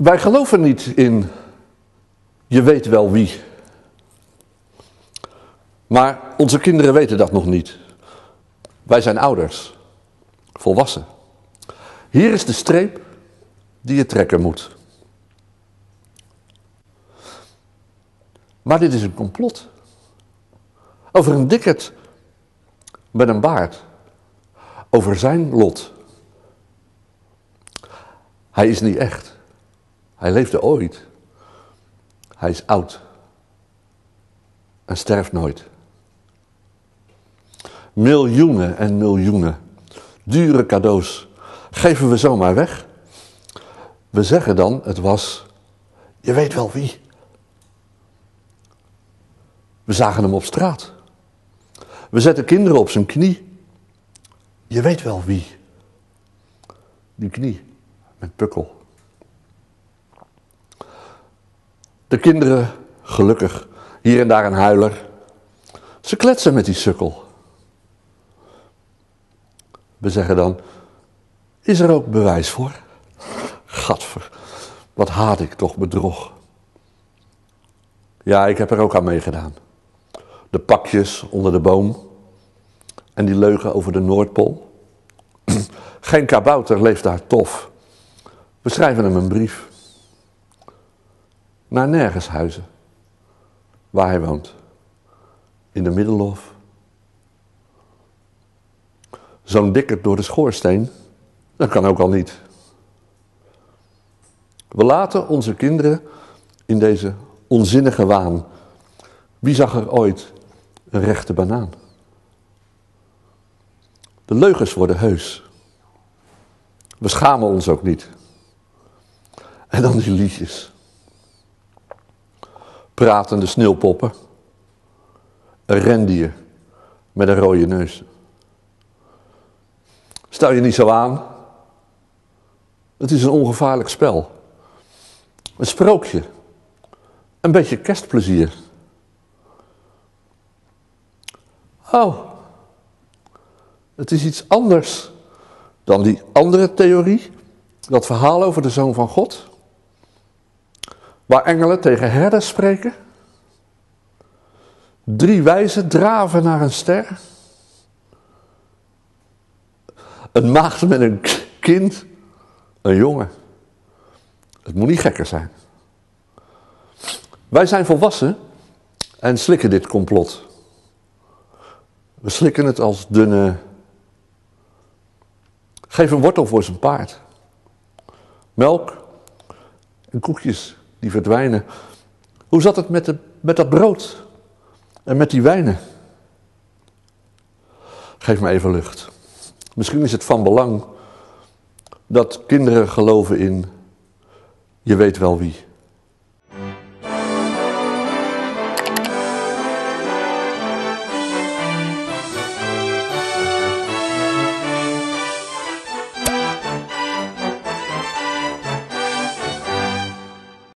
Wij geloven niet in je weet wel wie. Maar onze kinderen weten dat nog niet. Wij zijn ouders, volwassen. Hier is de streep die je trekken moet. Maar dit is een complot. Over een dikket met een baard. Over zijn lot. Hij is niet echt. Hij leefde ooit. Hij is oud. En sterft nooit. Miljoenen en miljoenen dure cadeaus geven we zomaar weg. We zeggen dan, het was, je weet wel wie. We zagen hem op straat. We zetten kinderen op zijn knie. Je weet wel wie. Die knie met pukkel. De kinderen, gelukkig, hier en daar een huiler. Ze kletsen met die sukkel. We zeggen dan, is er ook bewijs voor? Gadver, wat haat ik toch bedrog. Ja, ik heb er ook aan meegedaan. De pakjes onder de boom en die leugen over de Noordpool. Geen kabouter leeft daar tof. We schrijven hem een brief. Naar nergens huizen. Waar hij woont. In de Middelhof. Zo'n dikker door de schoorsteen. Dat kan ook al niet. We laten onze kinderen in deze onzinnige waan. Wie zag er ooit een rechte banaan? De leugens worden heus. We schamen ons ook niet. En dan die liedjes. Pratende sneeuwpoppen. Een rendier met een rode neus. Stel je niet zo aan. Het is een ongevaarlijk spel. Een sprookje. Een beetje kerstplezier. Oh, het is iets anders dan die andere theorie, dat verhaal over de Zoon van God, waar engelen tegen herders spreken, drie wijzen draven naar een ster, een maagd met een kind, een jongen. Het moet niet gekker zijn. Wij zijn volwassen en slikken dit complot. We slikken het als dunne. Geef een wortel voor zijn paard. Melk en koekjes die verdwijnen. Hoe zat het met, de, met dat brood en met die wijnen? Geef me even lucht. Misschien is het van belang dat kinderen geloven in je weet wel wie.